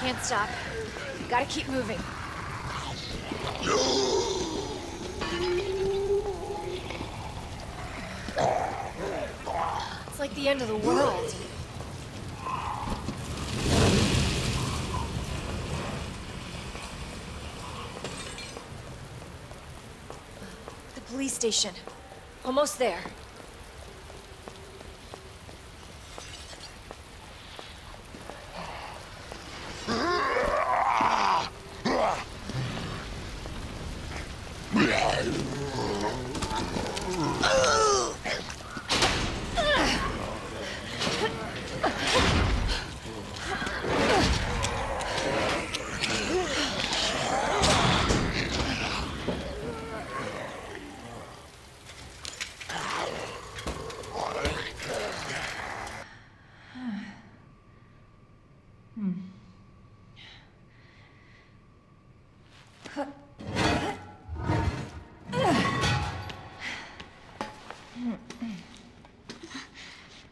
Can't stop. Gotta keep moving. It's like the end of the world. The police station. Almost there. Oh!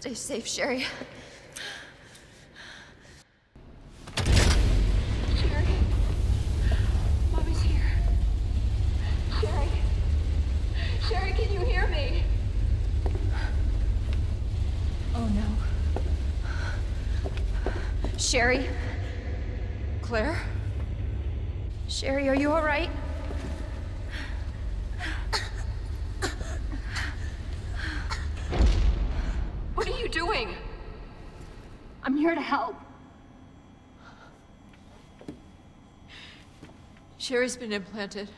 Stay safe, Sherry. Sherry. Mommy's here. Sherry. Sherry, can you hear me? Oh no. Sherry? Claire? Sherry, are you all right? You doing? I'm here to help. Sherry's been implanted.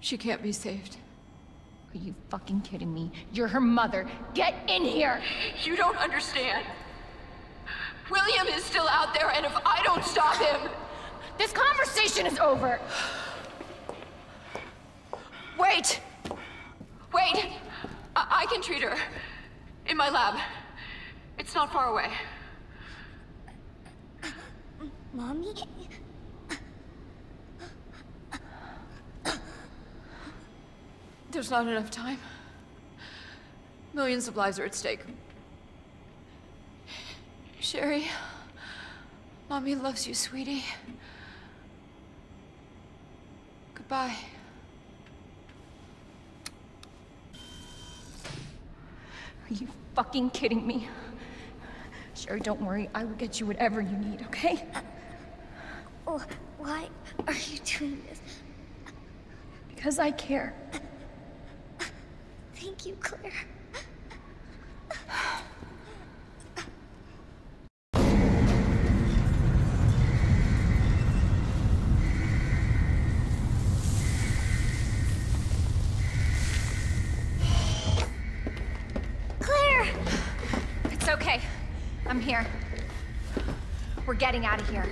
She can't be saved. Are you fucking kidding me? You're her mother. Get in here! You don't understand. William is still out there, and if I don't stop him, This conversation is over! wait! Wait! I, I can treat her. In my lab. It's not far away. Mommy? There's not enough time. Millions of lives are at stake. Sherry, Mommy loves you, sweetie. Goodbye. Are you fucking kidding me? Sherry, don't worry. I will get you whatever you need, okay? Oh, why are you doing this? Because I care. Thank you, Claire. Claire! I'm here. We're getting out of here.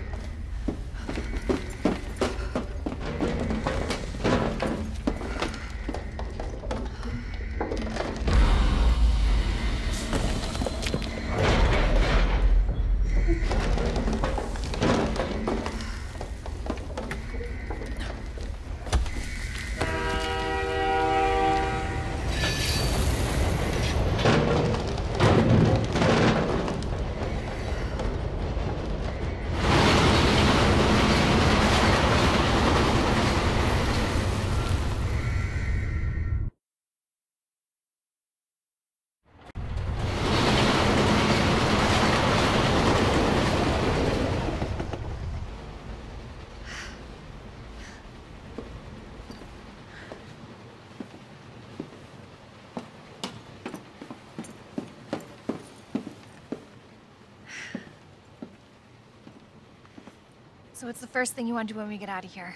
So what's the first thing you want to do when we get out of here?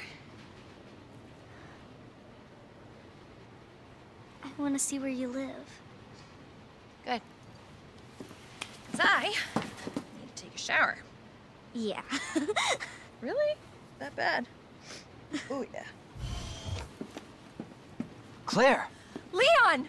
I want to see where you live. Good. Cause I need to take a shower. Yeah. Really? That bad? Oh yeah. Claire! Leon!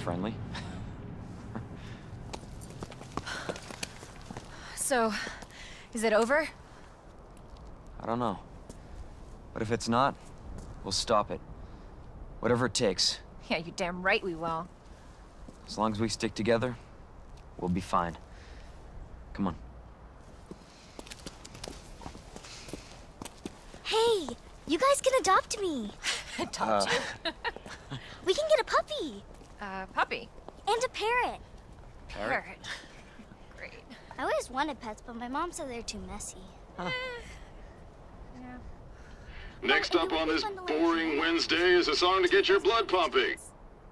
Friendly. So, is it over? I don't know. But if it's not, we'll stop it. Whatever it takes. Yeah, you damn right we will. As long as we stick together, we'll be fine. Come on. Hey, you guys can adopt me. adopt Uh, you. We can get a puppy Uh, puppy. and a parrot. Parrot. Great. I always always wanted pets, but my mom said they're too messy. Next up on this boring Wednesday is a song to get your blood pumping.